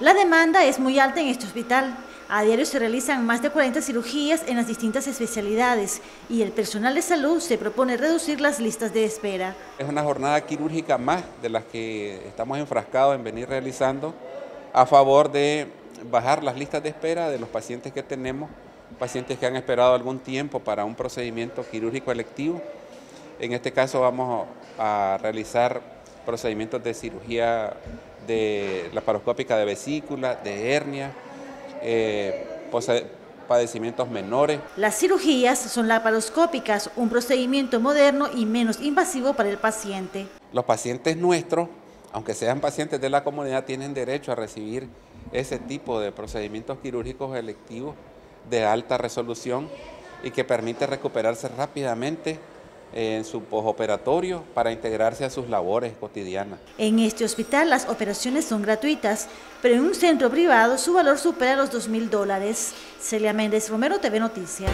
La demanda es muy alta en este hospital. A diario se realizan más de 40 cirugías en las distintas especialidades y el personal de salud se propone reducir las listas de espera. Es una jornada quirúrgica más de las que estamos enfrascados en venir realizando a favor de bajar las listas de espera de los pacientes que tenemos, pacientes que han esperado algún tiempo para un procedimiento quirúrgico electivo. En este caso vamos a realizar procedimientos de cirugía de laparoscópica de vesícula, de hernia, eh, padecimientos menores. Las cirugías son laparoscópicas, un procedimiento moderno y menos invasivo para el paciente. Los pacientes nuestros, aunque sean pacientes de la comunidad, tienen derecho a recibir ese tipo de procedimientos quirúrgicos electivos de alta resolución y que permite recuperarse rápidamente en su postoperatorio para integrarse a sus labores cotidianas. En este hospital las operaciones son gratuitas, pero en un centro privado su valor supera los 2 mil dólares. Celia Méndez Romero, TV Noticias.